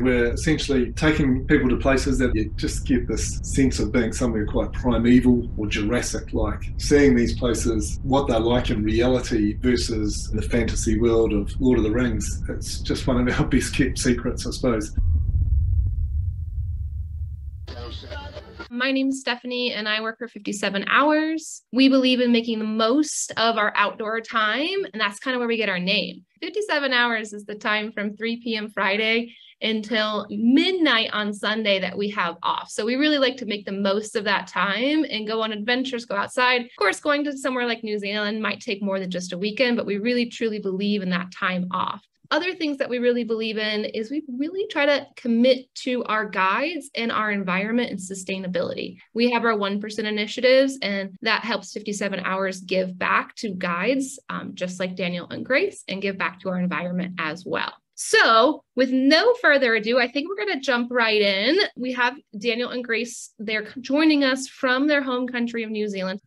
We're essentially taking people to places that you just get this sense of being somewhere quite primeval or Jurassic like. Seeing these places, what they're like in reality versus the fantasy world of Lord of the Rings. It's just one of our best kept secrets, I suppose. My name is Stephanie and I work for 57 hours. We believe in making the most of our outdoor time, and that's kind of where we get our name. 57 hours is the time from 3 p.m. Friday until midnight on Sunday that we have off. So we really like to make the most of that time and go on adventures, go outside. Of course, going to somewhere like New Zealand might take more than just a weekend, but we really truly believe in that time off other things that we really believe in is we really try to commit to our guides and our environment and sustainability. We have our 1% initiatives, and that helps 57 hours give back to guides, um, just like Daniel and Grace, and give back to our environment as well. So, with no further ado, I think we're going to jump right in. We have Daniel and Grace, they're joining us from their home country of New Zealand.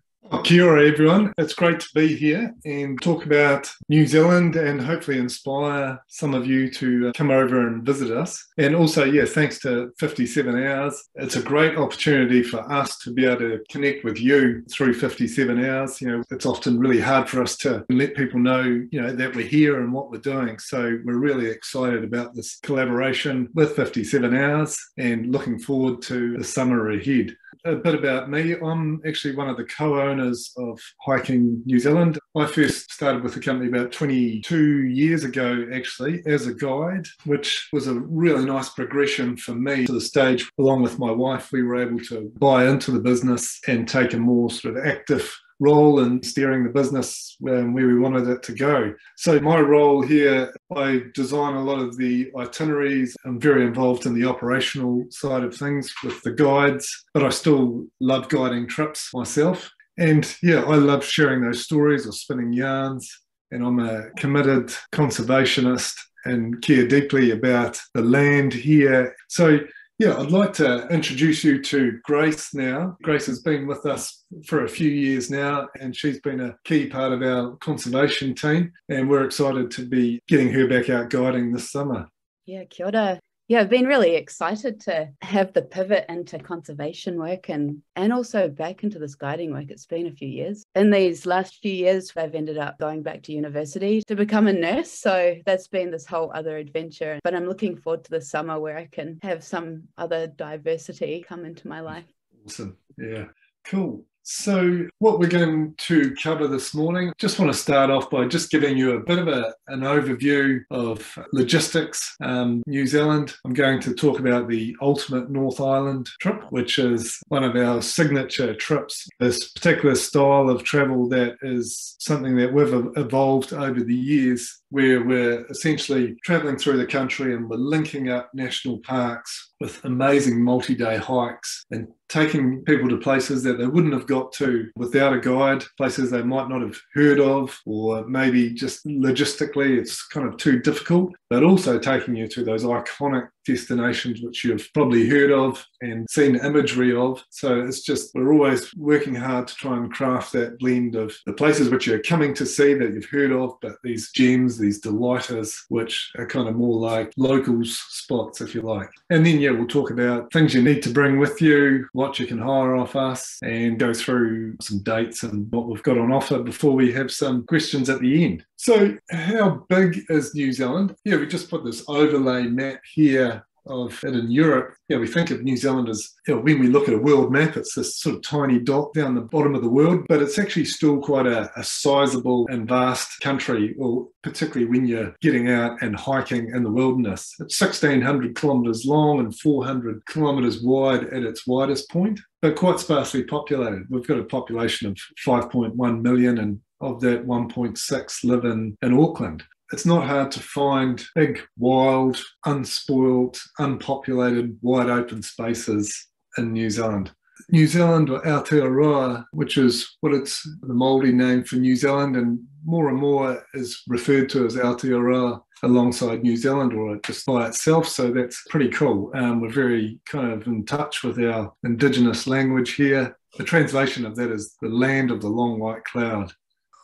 Kia ora, everyone. It's great to be here and talk about New Zealand and hopefully inspire some of you to come over and visit us. And also, yeah, thanks to 57 Hours, it's a great opportunity for us to be able to connect with you through 57 Hours. You know, it's often really hard for us to let people know, you know, that we're here and what we're doing. So we're really excited about this collaboration with 57 Hours and looking forward to the summer ahead a bit about me. I'm actually one of the co owners of Hiking New Zealand. I first started with the company about 22 years ago, actually, as a guide, which was a really nice progression for me to the stage. Along with my wife, we were able to buy into the business and take a more sort of active role in steering the business where we wanted it to go. So, my role here, I design a lot of the itineraries. I'm very involved in the operational side of things with the guides, but I still love guiding trips myself. And yeah, I love sharing those stories or spinning yarns. And I'm a committed conservationist and care deeply about the land here. So yeah, I'd like to introduce you to Grace now. Grace has been with us for a few years now, and she's been a key part of our conservation team. And we're excited to be getting her back out guiding this summer. Yeah, kia ora yeah, I've been really excited to have the pivot into conservation work and and also back into this guiding work. It's been a few years. In these last few years, I've ended up going back to university to become a nurse. So that's been this whole other adventure. But I'm looking forward to the summer where I can have some other diversity come into my life. Awesome. Yeah. Cool. So, what we're going to cover this morning, just want to start off by just giving you a bit of a, an overview of logistics. Um, New Zealand, I'm going to talk about the Ultimate North Island trip, which is one of our signature trips. This particular style of travel that is something that we've evolved over the years where we're essentially traveling through the country and we're linking up national parks with amazing multi day hikes and taking people to places that they wouldn't have got to without a guide, places they might not have heard of, or maybe just logistically it's kind of too difficult, but also taking you to those iconic destinations which you've probably heard of and seen imagery of. So it's just, we're always working hard to try and craft that blend of the places which you're coming to see that you've heard of, but these gems, these delighters, which are kind of more like locals spots, if you like. And then, yeah, we'll talk about things you need to bring with you, what you can hire off us, and go through some dates and what we've got on offer before we have some questions at the end. So, how big is New Zealand? Yeah, we just put this overlay map here of it in Europe. Yeah, we think of New Zealand as, you know, when we look at a world map, it's this sort of tiny dot down the bottom of the world, but it's actually still quite a, a sizable and vast country, or particularly when you're getting out and hiking in the wilderness. It's 1,600 kilometres long and 400 kilometres wide at its widest point, but quite sparsely populated. We've got a population of 5.1 million and of that 1.6 live in, in Auckland it's not hard to find big, wild, unspoilt, unpopulated, wide open spaces in New Zealand. New Zealand or Aotearoa, which is what it's the Māori name for New Zealand, and more and more is referred to as Aotearoa alongside New Zealand or just by itself. So that's pretty cool. Um, we're very kind of in touch with our indigenous language here. The translation of that is the land of the long white cloud.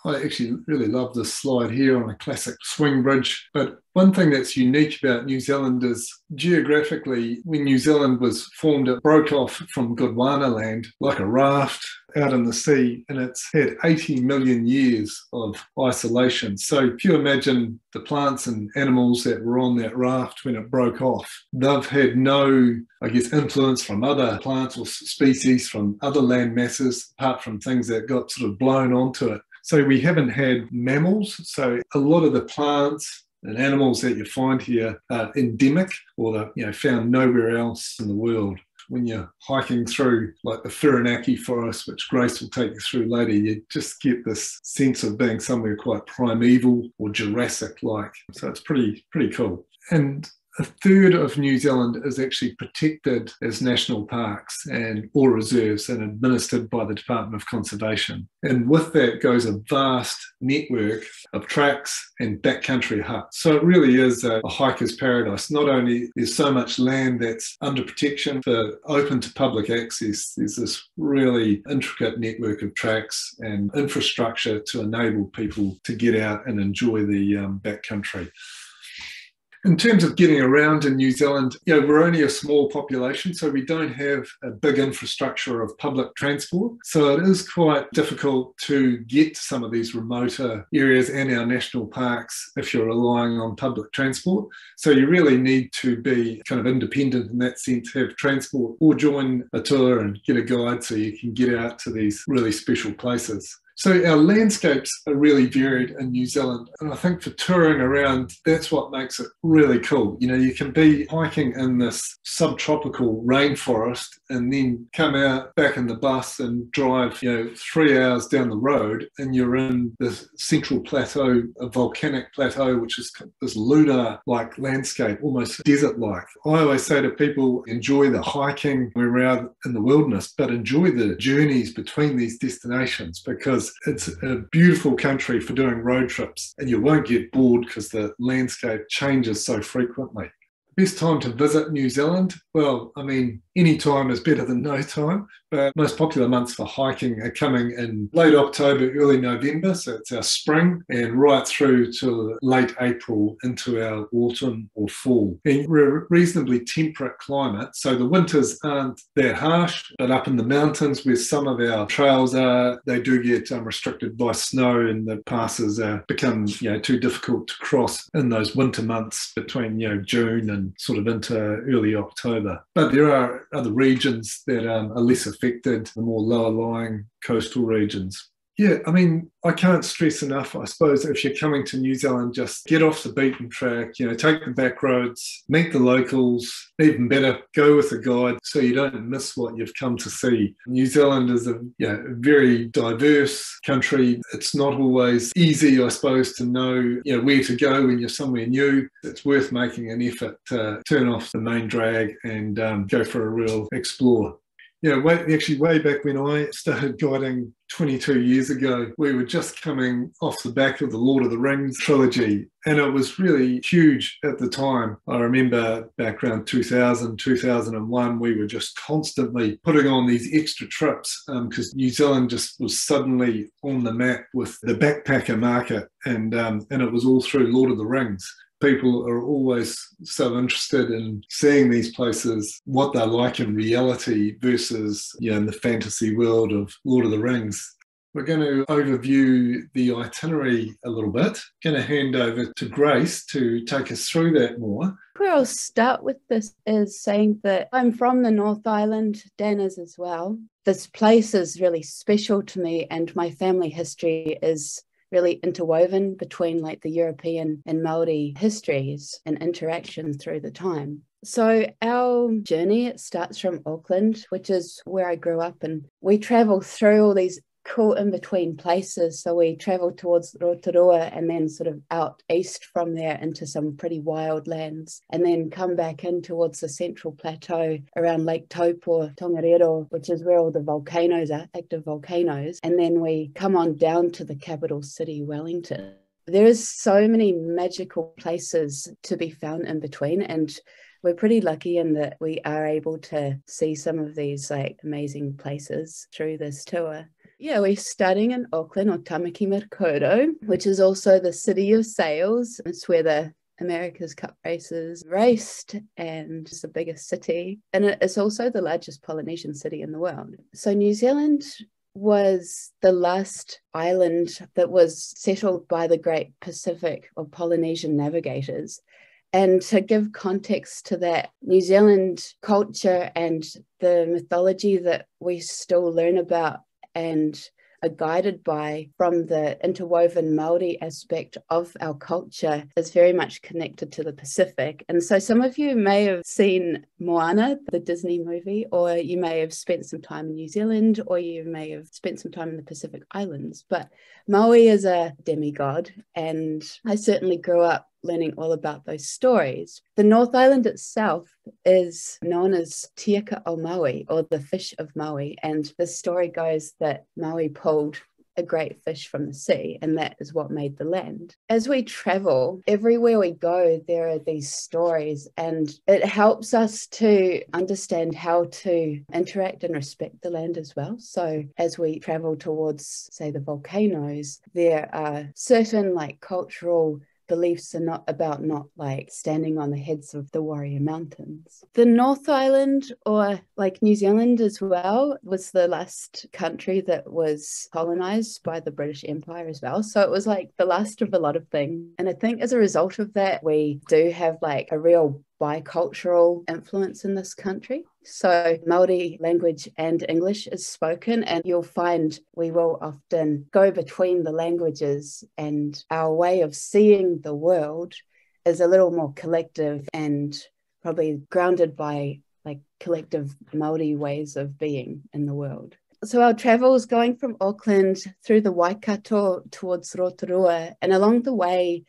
I actually really love this slide here on a classic swing bridge. But one thing that's unique about New Zealand is geographically, when New Zealand was formed, it broke off from Gondwana land like a raft out in the sea, and it's had 80 million years of isolation. So if you imagine the plants and animals that were on that raft when it broke off, they've had no, I guess, influence from other plants or species from other land masses, apart from things that got sort of blown onto it. So we haven't had mammals. So a lot of the plants and animals that you find here are endemic or they're you know, found nowhere else in the world. When you're hiking through like the Whirinaki forest, which Grace will take you through later, you just get this sense of being somewhere quite primeval or Jurassic like. So it's pretty pretty cool. And a third of New Zealand is actually protected as national parks and or reserves and administered by the Department of Conservation. And with that goes a vast network of tracks and backcountry huts. So it really is a, a hiker's paradise. Not only there's so much land that's under protection for open to public access, there's this really intricate network of tracks and infrastructure to enable people to get out and enjoy the um, backcountry. In terms of getting around in New Zealand, you know, we're only a small population, so we don't have a big infrastructure of public transport. So it is quite difficult to get to some of these remoter areas and our national parks if you're relying on public transport. So you really need to be kind of independent in that sense, have transport or join a tour and get a guide so you can get out to these really special places. So our landscapes are really varied in New Zealand. And I think for touring around, that's what makes it really cool. You know, you can be hiking in this subtropical rainforest and then come out back in the bus and drive, you know, three hours down the road and you're in the central plateau, a volcanic plateau, which is this lunar like landscape, almost desert like. I always say to people, enjoy the hiking we're out in the wilderness, but enjoy the journeys between these destinations because it's a beautiful country for doing road trips and you won't get bored because the landscape changes so frequently. The best time to visit New Zealand? Well, I mean, any time is better than no time, but most popular months for hiking are coming in late October, early November. So it's our spring and right through to late April into our autumn or fall. And we're a reasonably temperate climate. So the winters aren't that harsh, but up in the mountains where some of our trails are, they do get um, restricted by snow and the passes uh, become you know, too difficult to cross in those winter months between you know, June and sort of into early October. But there are other regions that um, are less affected, the more lower lying coastal regions. Yeah, I mean, I can't stress enough, I suppose, if you're coming to New Zealand, just get off the beaten track, you know, take the back roads, meet the locals, even better, go with a guide so you don't miss what you've come to see. New Zealand is a you know, very diverse country. It's not always easy, I suppose, to know, you know, where to go when you're somewhere new. It's worth making an effort to turn off the main drag and um, go for a real explore yeah, way, actually, way back when I started guiding 22 years ago, we were just coming off the back of the Lord of the Rings trilogy, and it was really huge at the time. I remember back around 2000, 2001, we were just constantly putting on these extra trips because um, New Zealand just was suddenly on the map with the backpacker market, and um, and it was all through Lord of the Rings people are always so interested in seeing these places, what they're like in reality versus you know, in the fantasy world of Lord of the Rings. We're going to overview the itinerary a little bit. Going to hand over to Grace to take us through that more. Where I'll start with this is saying that I'm from the North Island, Dan is as well. This place is really special to me, and my family history is really interwoven between like the European and Maori histories and interaction through the time. So our journey starts from Auckland, which is where I grew up, and we travel through all these cool in between places. So we traveled towards Rotorua and then sort of out east from there into some pretty wild lands, and then come back in towards the central plateau around Lake Taupo, Tongariro, which is where all the volcanoes are, active volcanoes. And then we come on down to the capital city, Wellington. There is so many magical places to be found in between, and we're pretty lucky in that we are able to see some of these like amazing places through this tour Yeah, we're studying in Auckland or Tamaki Makaurau, which is also the city of sails. It's where the America's Cup races raced and it's the biggest city. And it's also the largest Polynesian city in the world. So New Zealand was the last island that was settled by the Great Pacific or Polynesian navigators. And to give context to that, New Zealand culture and the mythology that we still learn about and are guided by from the interwoven Maori aspect of our culture is very much connected to the Pacific. And so some of you may have seen Moana, the Disney movie, or you may have spent some time in New Zealand, or you may have spent some time in the Pacific Islands. But Maui is a demigod, and I certainly grew up learning all about those stories. The North Island itself is known as Te Ika-a-Maui, or the fish of Maui. And the story goes that Maui pulled a great fish from the sea, and that is what made the land. As we travel, everywhere we go, there are these stories, and it helps us to understand how to interact and respect the land as well. So, as we travel towards, say, the volcanoes, there are certain like cultural beliefs are not about not like standing on the heads of the warrior mountains. The North Island, or like New Zealand as well, was the last country that was colonized by the British Empire as well. So it was like the last of a lot of things. And I think as a result of that, we do have like a real bicultural influence in this country. So, Maori language and English is spoken, and you'll find we will often go between the languages, and our way of seeing the world is a little more collective and probably grounded by like collective Maori ways of being in the world. So our travels going from Auckland through the Waikato towards Rotorua, and along the way,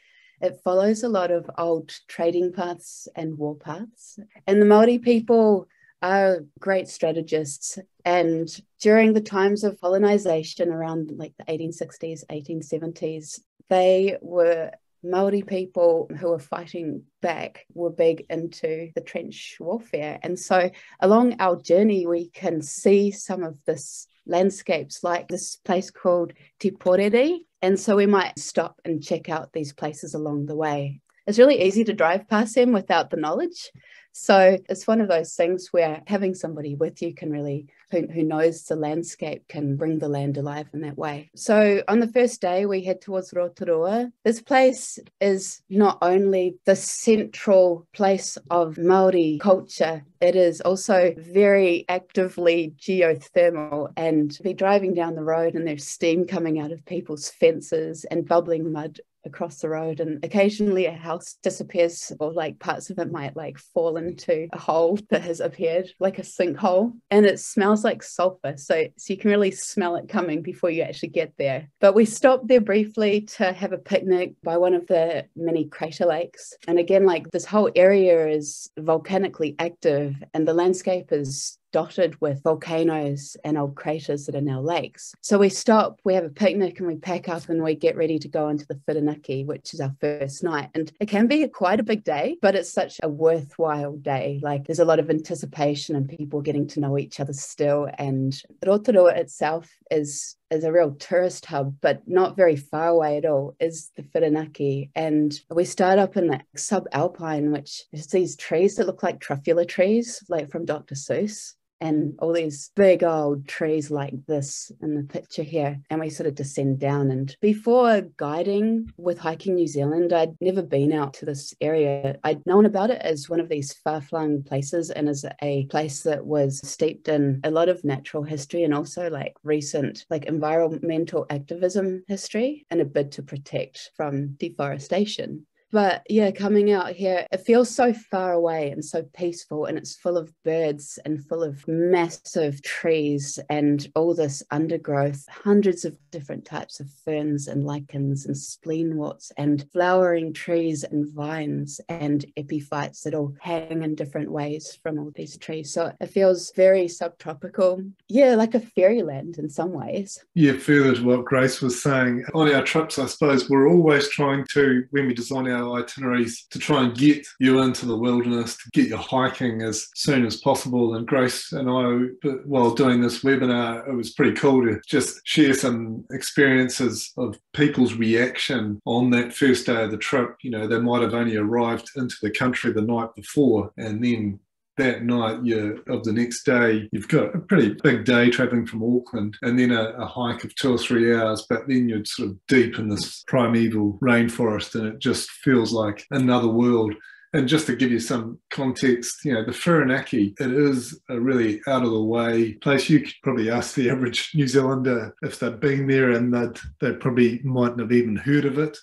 it follows a lot of old trading paths and war paths. And the Maori people are great strategists. And during the times of colonization around like the 1860s, 1870s, they were Maori people who were fighting back were big into the trench warfare. And so along our journey, we can see some of this landscapes like this place called Te Porere. And so we might stop and check out these places along the way. It's really easy to drive past them without the knowledge. So it's one of those things where having somebody with you can really, who, who knows the landscape, can bring the land alive in that way. So on the first day, we head towards Rotorua. This place is not only the central place of Maori culture, it is also very actively geothermal and be driving down the road and there's steam coming out of people's fences and bubbling mud across the road and occasionally a house disappears or like parts of it might like fall into a hole that has appeared like a sinkhole and it smells like sulfur so so you can really smell it coming before you actually get there. But we stopped there briefly to have a picnic by one of the many crater lakes and again like this whole area is volcanically active and the landscape is dotted with volcanoes and old craters that are now lakes. So we stop, we have a picnic, and we pack up and we get ready to go into the Whirinaki, which is our first night. And it can be a, quite a big day, but it's such a worthwhile day. Like there's a lot of anticipation and people getting to know each other still. And Rotorua itself is is a real tourist hub, but not very far away at all, is the Whirinaki. And we start up in the subalpine, which is these trees that look like truffula trees, like from Dr. Seuss and all these big old trees like this in the picture here. And we sort of descend down. And before guiding with Hiking New Zealand, I'd never been out to this area. I'd known about it as one of these far flung places and as a place that was steeped in a lot of natural history and also like recent, like environmental activism history in a bid to protect from deforestation. But yeah, coming out here, it feels so far away and so peaceful, and it's full of birds and full of massive trees and all this undergrowth, hundreds of different types of ferns and lichens and spleenworts and flowering trees and vines and epiphytes that all hang in different ways from all these trees. So it feels very subtropical. Yeah, like a fairyland in some ways. Yeah, further to what Grace was saying, on our trips, I suppose we're always trying to, when we design our itineraries to try and get you into the wilderness, to get you hiking as soon as possible. And Grace and I, while doing this webinar, it was pretty cool to just share some experiences of people's reaction on that first day of the trip. You know, they might have only arrived into the country the night before and then that night you of the next day you've got a pretty big day traveling from auckland and then a, a, hike of two or three hours but then you're sort of deep in this primeval rainforest and it just feels like another world and just to give you some context, you know, the Whirinaki, it is a really out of the way place. You could probably ask the average New Zealander if they've been there and they'd, they probably mightn't have even heard of it.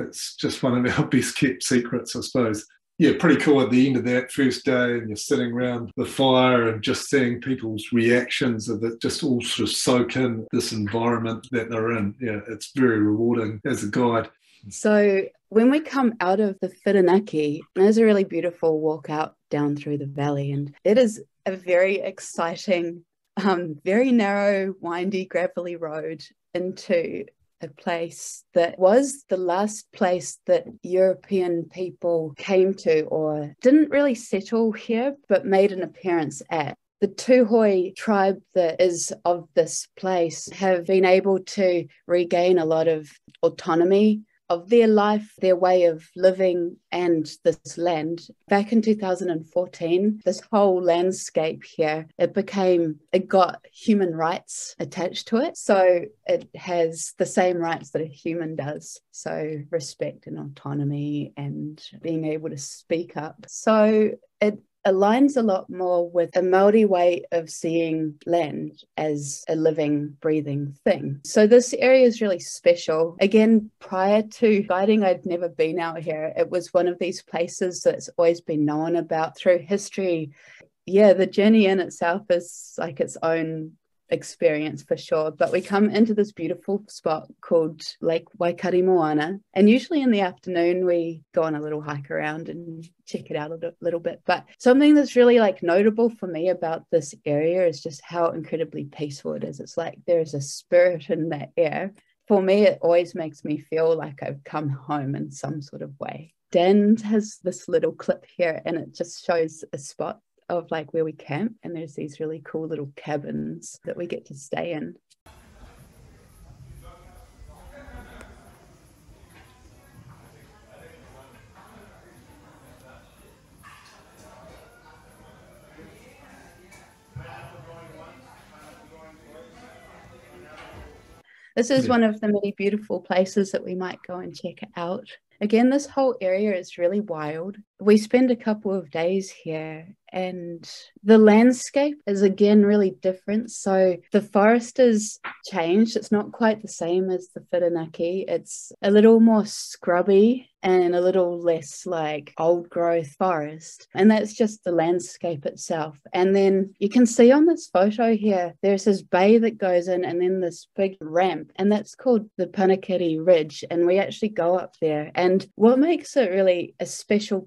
It's just one of our best kept secrets, I suppose yeah, pretty cool at the end of that first day, and you're sitting around the fire and just seeing people's reactions of it, just all sort of soak in this environment that they're in. Yeah, it's very rewarding as a guide. So when we come out of the Whirinaki, there's a really beautiful walk out down through the valley, and it is a very exciting, um, very narrow, windy, gravelly road into a place that was the last place that European people came to or didn't really settle here, but made an appearance at. The Tūhoe tribe that is of this place have been able to regain a lot of autonomy of their life, their way of living, and this land. Back in 2014, this whole landscape here, it became, it got human rights attached to it. So it has the same rights that a human does. So respect and autonomy and being able to speak up. So it aligns a lot more with a Maori way of seeing land as a living, breathing thing. So this area is really special. Again, prior to guiding, I'd never been out here. It was one of these places that's always been known about through history. Yeah, the journey in itself is like its own experience for sure. But we come into this beautiful spot called Lake Waikaremoana. And usually in the afternoon, we go on a little hike around and check it out a little bit. But something that's really like notable for me about this area is just how incredibly peaceful it is. It's like there's a spirit in that air. For me, it always makes me feel like I've come home in some sort of way. Dan has this little clip here and it just shows a spot of like where we camp and there's these really cool little cabins that we get to stay in This is one of the many beautiful places that we might go and check out. Again, this whole area is really wild. We spend a couple of days here and the landscape is again really different. So the forest has changed. It's not quite the same as the Whirinaki. It's a little more scrubby and a little less like old growth forest. And that's just the landscape itself. And then you can see on this photo here, there's this bay that goes in and then this big ramp, and that's called the Panekiri Ridge. And we actually go up there. And what makes it really a special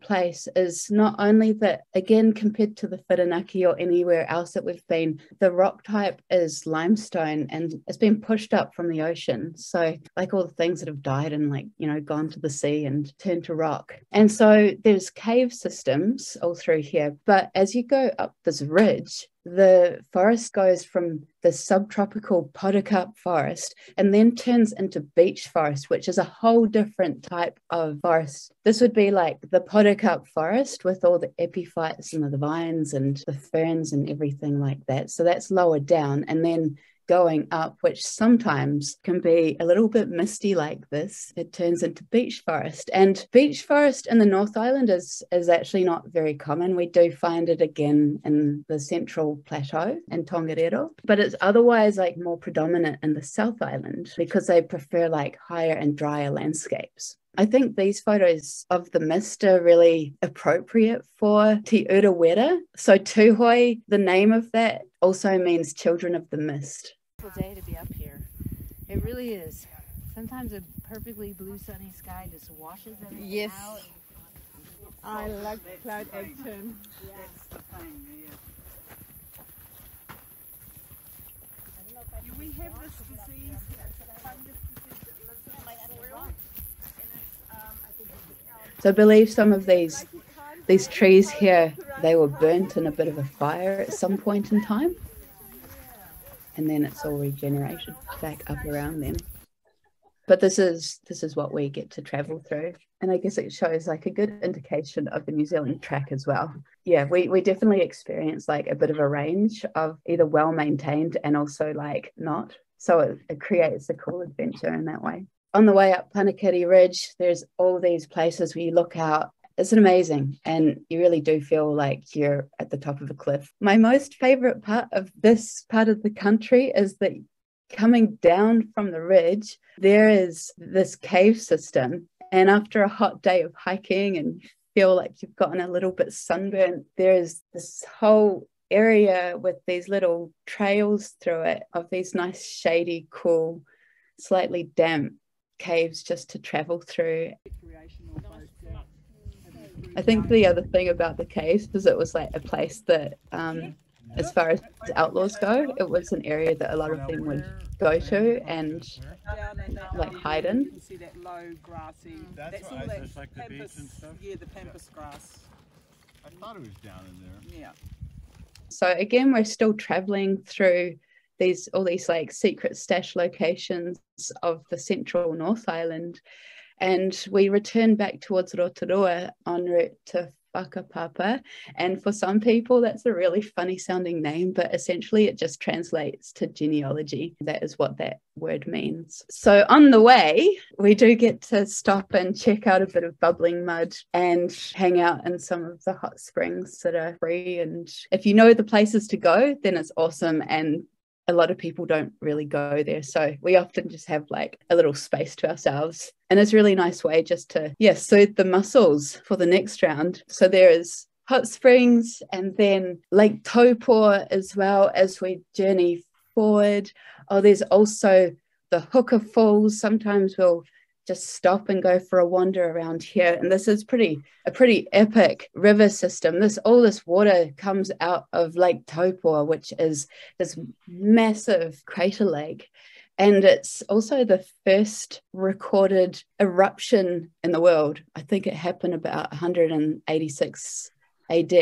is not only that, again, compared to the Whirinaki or anywhere else that we've been, the rock type is limestone and it's been pushed up from the ocean. So, like all the things that have died and, like, you know, gone to the sea and turned to rock. And so there's cave systems all through here. But as you go up this ridge, the forest goes from the subtropical podocarp forest and then turns into beech forest, which is a whole different type of forest. This would be like the podocarp forest with all the epiphytes and the vines and the ferns and everything like that. So that's lower down. And then going up, which sometimes can be a little bit misty like this, it turns into beech forest. And beech forest in the North Island is, is actually not very common. We do find it again in the Central Plateau in Tongariro, but it's otherwise like more predominant in the South Island because they prefer like higher and drier landscapes. I think these photos of the mist are really appropriate for Te Urewera. So Tūhoe, the name of that also means children of the mist. Beautiful Day to be up here. It really is. Sometimes a perfectly blue sunny sky just washes everything yes. out. I like cloud action. Yeah. Do we have this disease, fungus disease that lives in the soil? So I believe some of these these trees here they were burnt in a bit of a fire at some point in time, and then it's all regeneration back up around them. But this is this is what we get to travel through, and I guess it shows like a good indication of the New Zealand track as well. Yeah, we we definitely experience like a bit of a range of either well maintained and also like not. So it, it creates a cool adventure in that way on the way up Panekiri Ridge, there's all these places where you look out. It's amazing, and you really do feel like you're at the top of a cliff. My most favorite part of this part of the country is that coming down from the ridge, there is this cave system. And after a hot day of hiking and feel like you've gotten a little bit sunburnt, there is this whole area with these little trails through it of these nice, shady, cool, slightly damp caves just to travel through. I think the other thing about the caves is it was like a place that, um, as far as outlaws go, it was an area that a lot of them would go to and like hide in. You can see that low grassy. That's, That's all that It's like the pampas, beach and stuff. yeah, the pampas grass. I thought it was down in there. Yeah. So again, we're still traveling through these all these like secret stash locations of the central North Island. And we return back towards Rotorua en route to Whakapapa. And for some people, that's a really funny sounding name, but essentially it just translates to genealogy. That is what that word means. So on the way, we do get to stop and check out a bit of bubbling mud and hang out in some of the hot springs that are free. And if you know the places to go, then it's awesome. And a lot of people don't really go there. So we often just have like a little space to ourselves. And it's a really nice way just to, yeah, soothe the muscles for the next round. So there is hot springs and then Lake Taupo as well as we journey forward. Oh, there's also the Huka Falls. Sometimes we'll just stop and go for a wander around here. And this is pretty a pretty epic river system. This all this water comes out of lake taupo which is this massive crater lake. And it's also the first recorded eruption in the world. I think it happened about 186 ad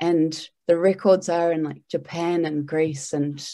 and the records are in like japan and greece and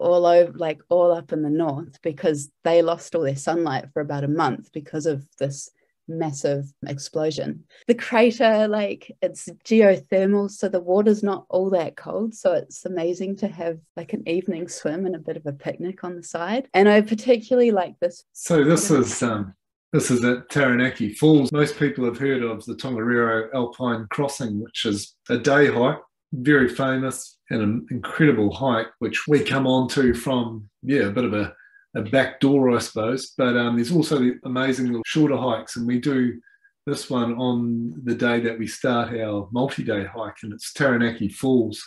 all over like all up in the north because they lost all their sunlight for about a month because of this massive explosion. The crater like it's geothermal so the water's not all that cold so it's amazing to have like an evening swim and a bit of a picnic on the side. And i particularly like this. So this is um, this is at Taranaki Falls. Most people have heard of the Tongariro Alpine Crossing, which is a day hike, very famous and an incredible hike, which we come on to from yeah a bit of a, a back door, I suppose. But um, there's also the amazing little shorter hikes, and we do this one on the day that we start our multi-day hike, and it's Taranaki Falls.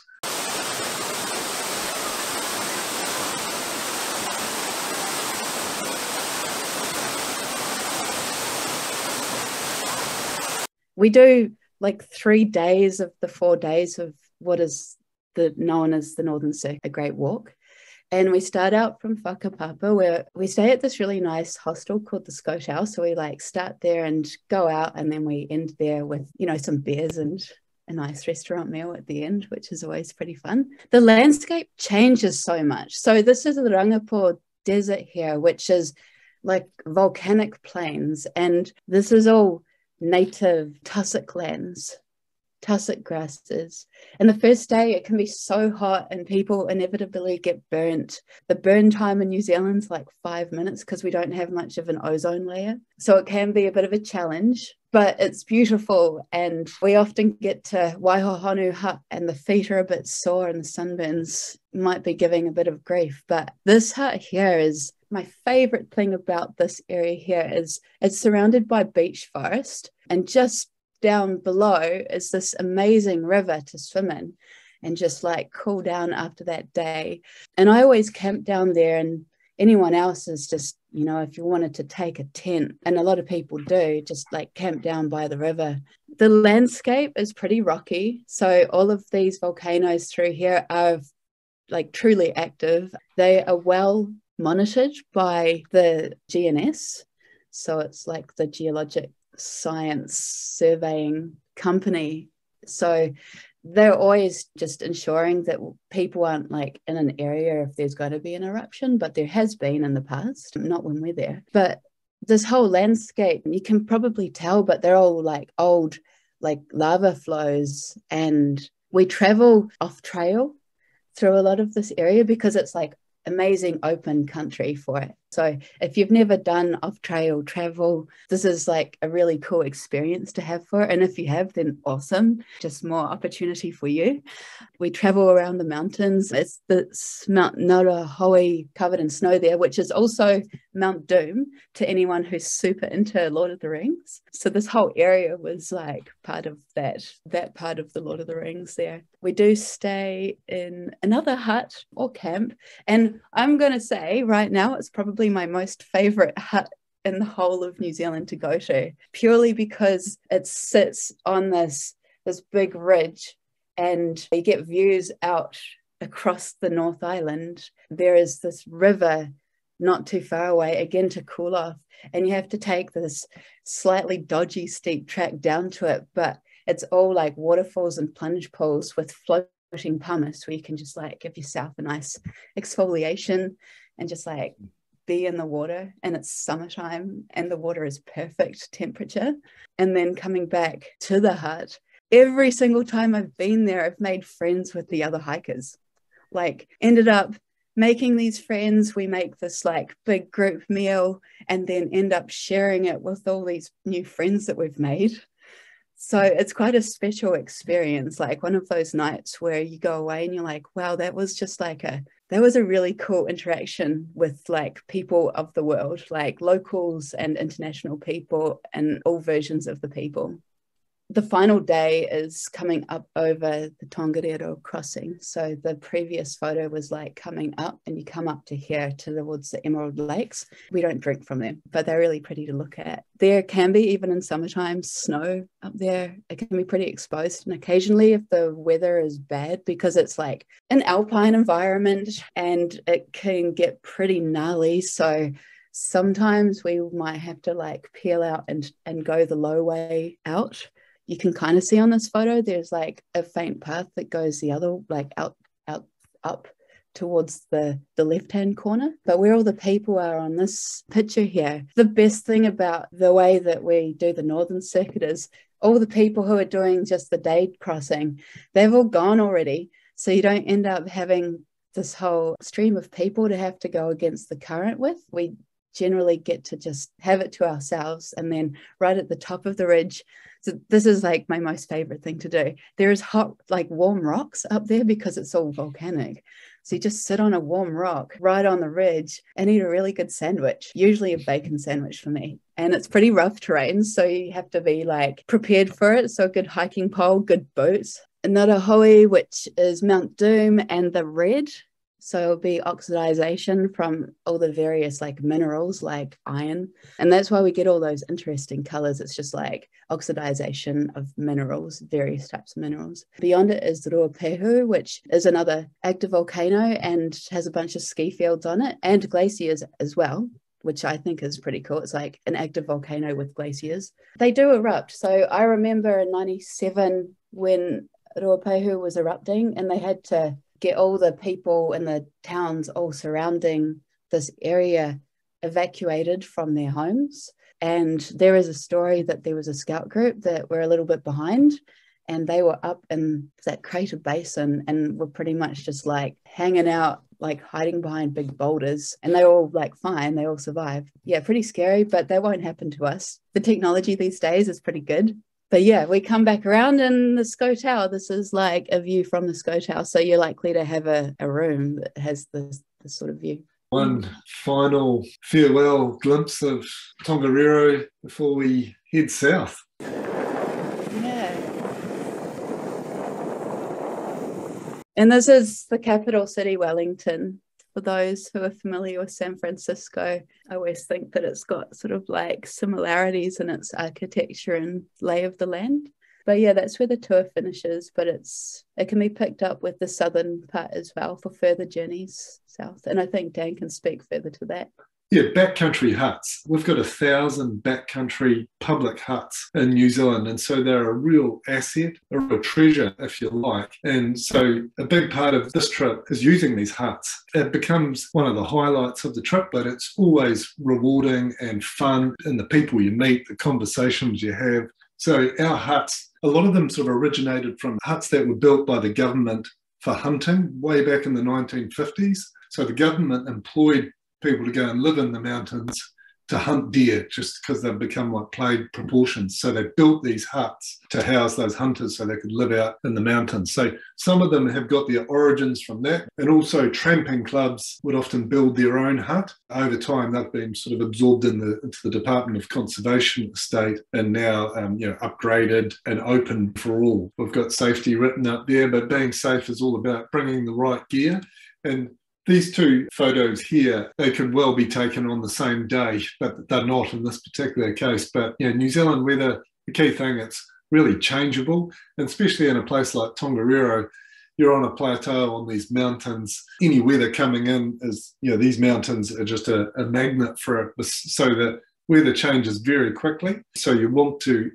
we do like three days of the four days of what is the known as the Northern Circuit, a great walk. And we start out from Whakapapa, where we stay at this really nice hostel called the Scotia House. So we like start there and go out, and then we end there with, you know, some beers and a nice restaurant meal at the end, which is always pretty fun. The landscape changes so much. So this is the Rangipo Desert here, which is like volcanic plains. And this is all native tussock lands, tussock grasses. And the first day, it can be so hot and people inevitably get burnt. The burn time in New Zealand's like five minutes because we don't have much of an ozone layer. So it can be a bit of a challenge, but it's beautiful. And we often get to Waihohonu hut and the feet are a bit sore and the sunburns might be giving a bit of grief. But this hut here is my favorite thing about this area here is it's surrounded by beech forest and just down below is this amazing river to swim in and just like cool down after that day and i always camp down there and anyone else is just you know if you wanted to take a tent and a lot of people do just like camp down by the river the landscape is pretty rocky so all of these volcanoes through here are like truly active they are well monitored by the GNS. So it's like the Geologic science surveying company. So they're always just ensuring that people aren't like in an area if there's going to be an eruption, but there has been in the past, not when we're there. But this whole landscape, you can probably tell, but they're all like old, like lava flows. And we travel off trail through a lot of this area because it's like amazing open country for it. So if you've never done off trail travel, this is like a really cool experience to have for it. And if you have, then awesome. Just more opportunity for you. We travel around the mountains. It's the Mount Ngauruhoe covered in snow there, which is also Mount Doom to anyone who's super into Lord of the Rings. So this whole area was like part of that, that part of the Lord of the Rings there. We do stay in another hut or camp. And I'm going to say right now, it's probably probably my most favorite hut in the whole of New Zealand to go to, purely because it sits on this this big ridge and you get views out across the North Island. There is this river not too far away, again to cool off, and you have to take this slightly dodgy steep track down to it, but it's all like waterfalls and plunge pools with floating pumice where you can just like give yourself a nice exfoliation and just like be in the water and it's summertime and the water is perfect temperature. And then coming back to the hut, every single time I've been there, I've made friends with the other hikers. Like, ended up making these friends. We make this like big group meal and then end up sharing it with all these new friends that we've made. So it's quite a special experience, like one of those nights where you go away and you're like, wow, that was just like a that was a really cool interaction with like people of the world, like locals and international people and all versions of the people the final day is coming up over the Tongariro crossing. So the previous photo was like coming up and you come up to here towards the woods the Emerald Lakes. We don't drink from them, but they're really pretty to look at. There can be, even in summertime, snow up there. It can be pretty exposed. And occasionally, if the weather is bad, because it's like an alpine environment and it can get pretty gnarly. So sometimes we might have to like peel out and, and go the low way out you can kind of see on this photo there's like a faint path that goes the other like out out up towards the the left hand corner. But where all the people are on this picture here the best thing about the way that we do the northern circuit is all the people who are doing just the day crossing they've all gone already. So you don't end up having this whole stream of people to have to go against the current with. We generally get to just have it to ourselves and then right at the top of the ridge so this is like my most favorite thing to do. There is hot, like warm rocks up there because it's all volcanic. So you just sit on a warm rock right on the ridge and eat a really good sandwich, usually a bacon sandwich for me. And it's pretty rough terrain. So you have to be like prepared for it. So good hiking pole, good boots. Ngauruhoe, which is Mount Doom and the red so it'll be oxidization from all the various like minerals like iron. And that's why we get all those interesting colors. It's just like oxidization of minerals, various types of minerals. Beyond it is Ruapehu, which is another active volcano and has a bunch of ski fields on it and glaciers as well which I think is pretty cool. It's like an active volcano with glaciers. They do erupt. So I remember in 97 when Ruapehu was erupting and they had to get all the people in the towns all surrounding this area evacuated from their homes. And there is a story that there was a scout group that were a little bit behind and they were up in that crater basin and were pretty much just like hanging out like hiding behind big boulders. And they all like fine they all survive yeah pretty scary but that won't happen to us. The technology these days is pretty good but yeah, we come back around in the Skotel. This is like a view from the Skotel. So you're likely to have a, a room that has this, this sort of view. One final farewell glimpse of Tongariro before we head south. Yeah. And this is the capital city, Wellington for those who are familiar with San Francisco, I always think that it's got sort of like similarities in its architecture and lay of the land. But yeah, that's where the tour finishes. But it's it can be picked up with the southern part as well for further journeys south. And I think Dan can speak further to that. Yeah, backcountry huts. We've got a thousand backcountry public huts in New Zealand. And so they're a real asset, a real treasure, if you like. And so a big part of this trip is using these huts. It becomes one of the highlights of the trip, but it's always rewarding and fun And the people you meet, the conversations you have. So our huts, a lot of them sort of originated from huts that were built by the government for hunting way back in the 1950s. So the government employed people to go and live in the mountains to hunt deer just because they've become like plague proportions. So they built these huts to house those hunters so they could live out in the mountains. So some of them have got their origins from that. And also tramping clubs would often build their own hut. Over time, they've been sort of absorbed in the, into the Department of Conservation state and now um, you know upgraded and open for all. We've got safety written up there, but being safe is all about bringing the right gear. And these two photos here, they could well be taken on the same day, but they're not in this particular case. But know, New Zealand weather, the key thing, it's really changeable, and especially in a place like Tongariro, you're on a plateau on these mountains. Any weather coming in is, you know, these mountains are just a, a magnet for it, so that weather changes very quickly. So you want to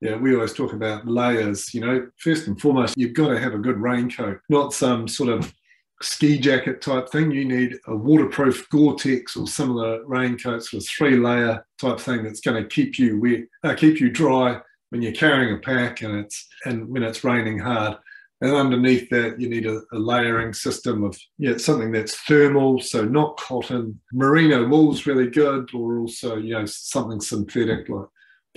yeah, we always talk about layers. You know, first and foremost, you've got to have a good raincoat, not some sort of ski jacket type thing, you need a waterproof Gore-Tex or similar raincoats with three layer type thing that's going to keep you wet, uh, keep you dry when you're carrying a pack and it's and when it's raining hard. And underneath that, you need a, a layering system of yeah, something that's thermal, so not cotton. Merino wool's really good, or also you know something synthetic like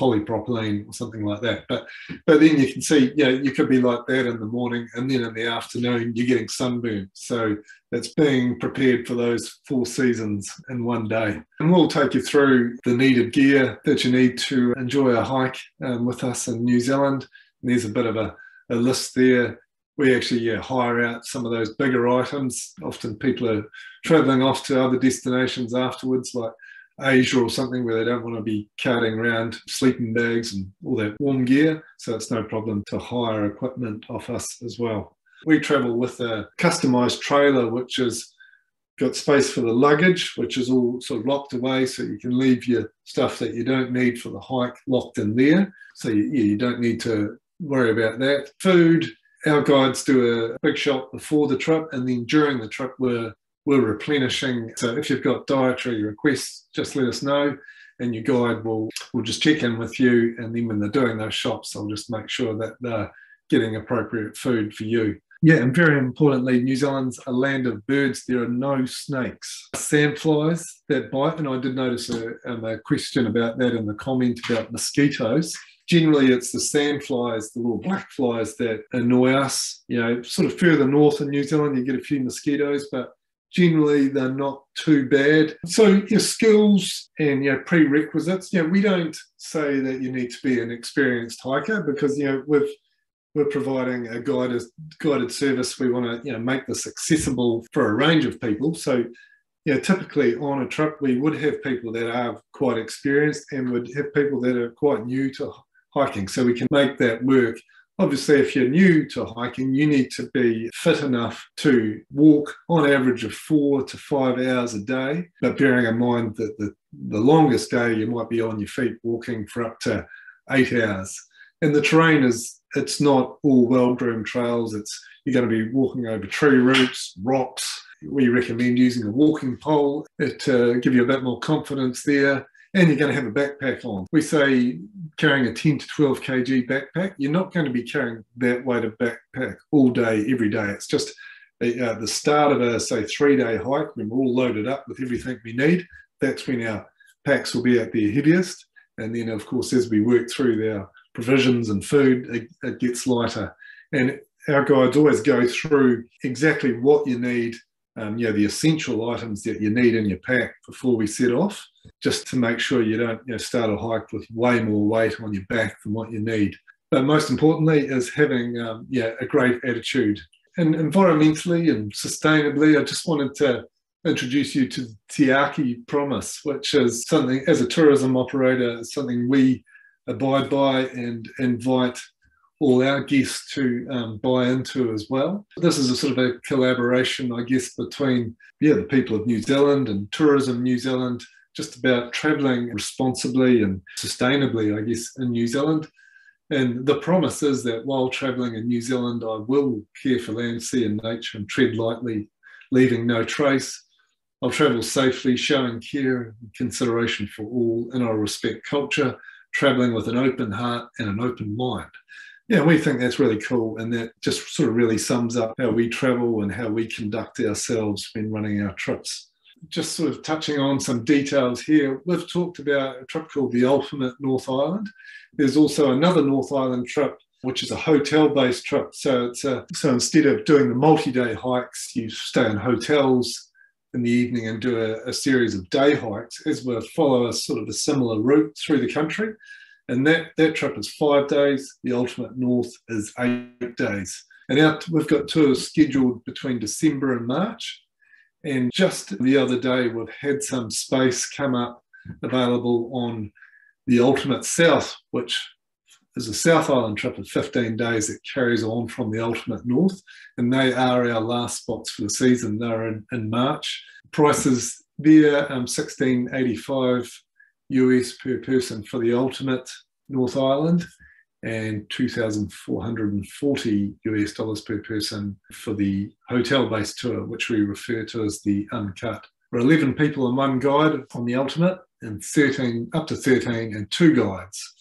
polypropylene or something like that. But but then you can see, you know, you could be like that in the morning and then in the afternoon you're getting sunburn. So it's being prepared for those four seasons in one day. And we'll take you through the needed gear that you need to enjoy a hike um, with us in New Zealand. And there's a bit of a, a list there we actually yeah, hire out some of those bigger items. Often people are traveling off to other destinations afterwards, like Asia or something where they don't want to be carting around sleeping bags and all that warm gear. So it's no problem to hire equipment off us as well. We travel with a customized trailer, which has got space for the luggage, which is all sort of locked away. So you can leave your stuff that you don't need for the hike locked in there. So you, you don't need to worry about that. Food, our guides do a big shop before the trip, and then during the trip, we're we're replenishing. So if you've got dietary requests, just let us know and your guide will will just check in with you. And then when they're doing those shops, they'll just make sure that they're getting appropriate food for you. Yeah, and very importantly, New Zealand's a land of birds. There are no snakes. Sandflies that bite, and I did notice a, um, a question about that in the comment about mosquitoes generally it's the sandflies, the little black flies that annoy us. You know, sort of further north in New Zealand, you get a few mosquitoes, but generally they're not too bad. So your skills and your prerequisites, you know, we don't say that you need to be an experienced hiker because you know we've we're providing a guided guided service. We want to you know make this accessible for a range of people. So you know, typically on a trip we would have people that are quite experienced and would have people that are quite new to hiking. So we can make that work Obviously, if you're new to hiking, you need to be fit enough to walk on average of four to five hours a day. But bearing in mind that the, the longest day you might be on your feet walking for up to eight hours. And the terrain is, it's not all well groomed trails. It's, you're going to be walking over tree roots, rocks. We recommend using a walking pole to give you a bit more confidence there and you're going to have a backpack on. We say carrying a 10 to 12 kg backpack, you're not going to be carrying that weight of backpack all day, every day. It's just uh, the start of a, say, three day hike when we're all loaded up with everything we need. That's when our packs will be at their heaviest. And then, of course, as we work through our provisions and food, it, it gets lighter. And our guides always go through exactly what you need um, you know, the essential items that you need in your pack before we set off, just to make sure you don't you know, start a hike with way more weight on your back than what you need. But most importantly is having um, yeah, a great attitude. And environmentally and sustainably, I just wanted to introduce you to the Tiaki Promise, which is something, as a tourism operator, something we abide by and invite all our guests to um, buy into as well. This is a sort of a collaboration, I guess, between yeah the people of New Zealand and Tourism New Zealand just about traveling responsibly and sustainably, I guess, in New Zealand. And the promise is that while traveling in New Zealand, I will care for land, sea, and nature and tread lightly, leaving no trace. I'll travel safely, showing care and consideration for all, and I'll respect culture, traveling with an open heart and an open mind. Yeah, we think that's really cool. And that just sort of really sums up how we travel and how we conduct ourselves when running our trips just sort of touching on some details here, we've talked about a trip called the Ultimate North Island. There's also another North Island trip, which is a hotel-based trip. So it's a, so instead of doing the multi-day hikes, you stay in hotels in the evening and do a, a series of day hikes, as we follow a sort of a similar route through the country. And that, that trip is five days. The Ultimate North is eight days. And our, we've got tours scheduled between December and March. And just the other day, we've had some space come up available on the Ultimate South, which is a South Island trip of 15 days that carries on from the Ultimate North. And they are our last spots for the season. They're in, in March. Prices there, um, 1685 US per person for the Ultimate North Island and 2,440 US dollars per person for the hotel based tour, which we refer to as the uncut. We're 11 people and one guide on the ultimate, and 13 up to 13 and two guides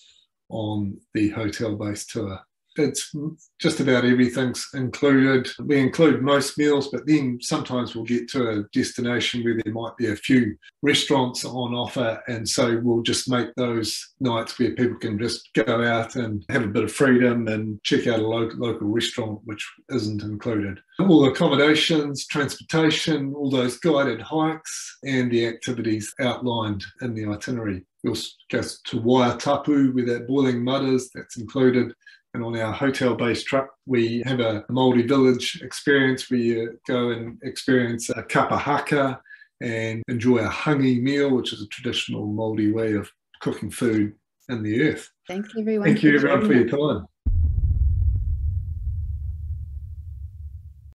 on the hotel based tour it's just about everything's included. We include most meals, but then sometimes we'll get to a destination where there might be a few restaurants on offer. And so we'll just make those nights where people can just go out and have a bit of freedom and check out a local, local restaurant, which isn't included. All accommodations, transportation, all those guided hikes, and the activities outlined in the itinerary. We'll go to Waiotapu where that boiling mud is, that's included. And on our hotel based truck, we have a Māori village experience We you go and experience a kapa haka and enjoy a hangi meal, which is a traditional Māori way of cooking food in the earth. Thanks, everyone. Thank you, everyone, for your time.